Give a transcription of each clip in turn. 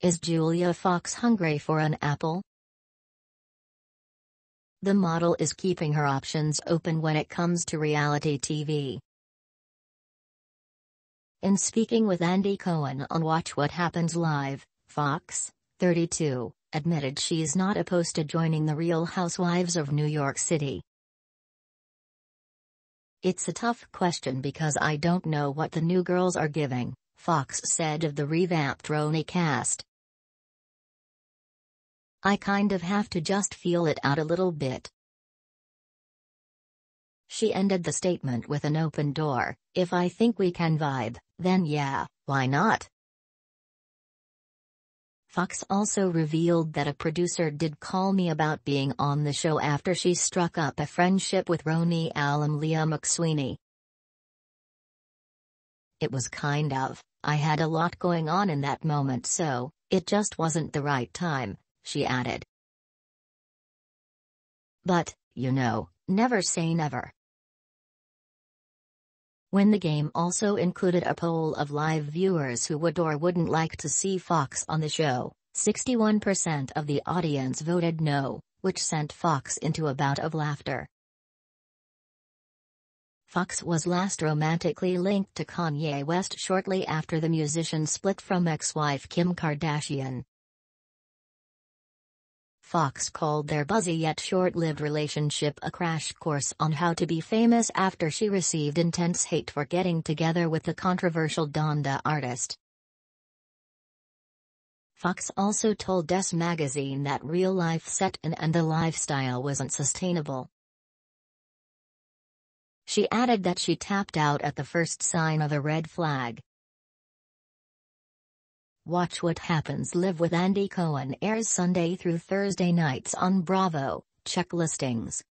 Is Julia Fox hungry for an apple? The model is keeping her options open when it comes to reality TV. In speaking with Andy Cohen on Watch What Happens Live, Fox, 32, admitted she's not opposed to joining the Real Housewives of New York City. It's a tough question because I don't know what the new girls are giving, Fox said of the revamped RHONY cast. I kind of have to just feel it out a little bit. She ended the statement with an open door, if I think we can vibe, then yeah, why not? Fox also revealed that a producer did call me about being on the show after she struck up a friendship with RHONY alum Leah McSweeney. It was kind of, I had a lot going on in that moment so, it just wasn't the right time, she added. But, you know, never say never. When the game also included a poll of live viewers who would or wouldn't like to see Fox on the show, 61% of the audience voted no, which sent Fox into a bout of laughter. Fox was last romantically linked to Kanye West shortly after the musician split from ex-wife Kim Kardashian. Fox called their buzzy yet short-lived relationship a crash course on how to be famous after she received intense hate for getting together with the controversial Donda artist. Fox also told Des magazine that real life set in and the lifestyle wasn't sustainable. She added that she tapped out at the first sign of a red flag. Watch What Happens Live with Andy Cohen airs Sunday through Thursday nights on Bravo. Check listings.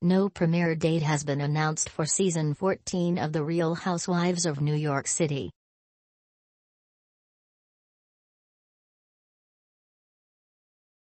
No premiere date has been announced for season 14 of The Real Housewives of New York City.